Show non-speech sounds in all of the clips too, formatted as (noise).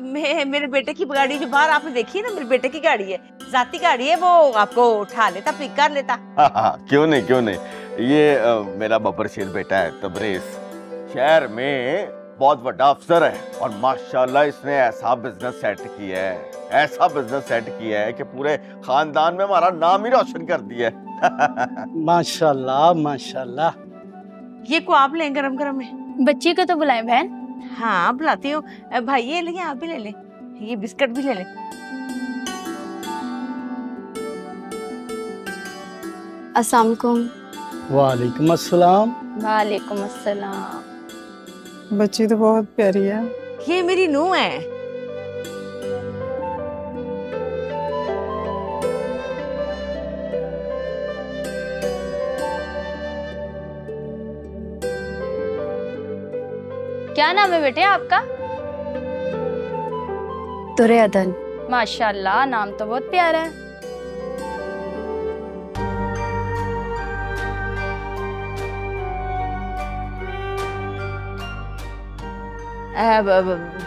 मे, मेरे बेटे की गाड़ी जो बाहर आपने देखी है ना मेरे बेटे की गाड़ी है। जाती गाड़ी है वो आपको उठा लेता पिक कर लेता। हाँ, हाँ, क्यों नहीं क्यों नहीं। ये आ, मेरा बबरशील बेटा है तबरेज। शहर में बहुत बड़ा अफसर है और माशाल्लाह इसने ऐसा बिज़नेस सेट किया है ऐसा बिज़नेस सेट किया है कि पूरे खानदान में हमारा नाम ही रोशन कर दिया है। (laughs) माशाल्लाह माशाल्लाह। ये को आप लें गरम गरम में? बच्ची को तो बुलाएँ बहन। हाँ बुलाती हूँ। हो भाई ये लेंगे आप भी ले लें। ये बिस्किट भी ले लें। अस्सलाम वालेकुम। वालेकुम अस्सलाम। वालेकुम अस्सलाम। बच्ची तो बहुत प्यारी है। ये मेरी नूह है। क्या नाम है बेटे आपका? तुरे अदन माशाल्लाह नाम तो बहुत प्यारा है।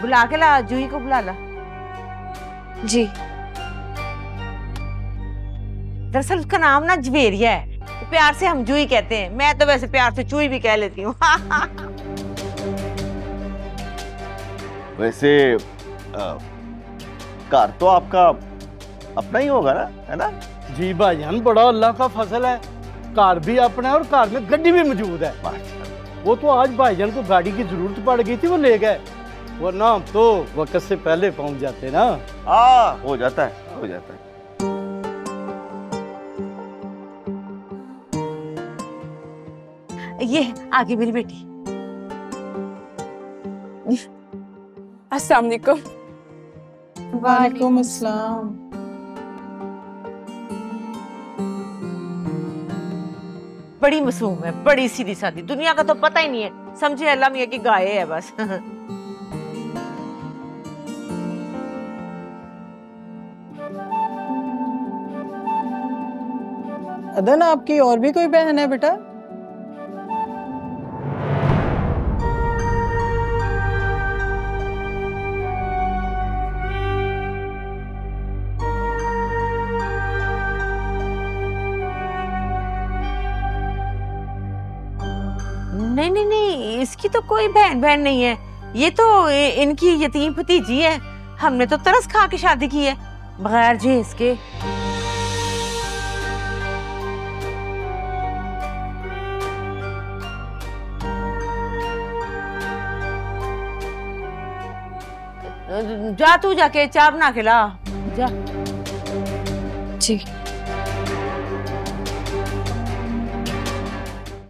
बुला के ला जूही को बुला ला। जी। दरअसल उसका नाम ना जवेरिया है। तो प्यार से हम जूही कहते हैं। मैं तो वैसे प्यार से चूही भी कह लेती हूँ। (laughs) वैसे आ, घर तो आपका अपना ही होगा ना है ना? जी भाईजान बड़ा अल्लाह का फ़सल है। कार भी अपना है और कार में गड्डी भी मौजूद है। वो तो आज भाईजान को गाड़ी की ज़रूरत पड़ गई थी वो ले गए। वरना हम तो वक्त से पहले पहुँच जाते ना। हाँ हो जाता है हो जाता है। ये आगे मेरी बेटी। अस्सलाम वालेकुम वालेकुम अस्सलाम बड़ी मासूम है बड़ी सीधी सादी। दुनिया का तो पता ही नहीं है। समझे अल्लाह मियाँ की गाय है बस। अदन आपकी और भी कोई बहन है बेटा? नहीं नहीं नहीं, इसकी तो कोई बहन बहन नहीं है। ये तो इ- इनकी यतीम भतीजी है। हमने तो तरस खा के शादी की है। बगैर जे इसके। जा तू जाके, चाय बना के ला। जा। जी।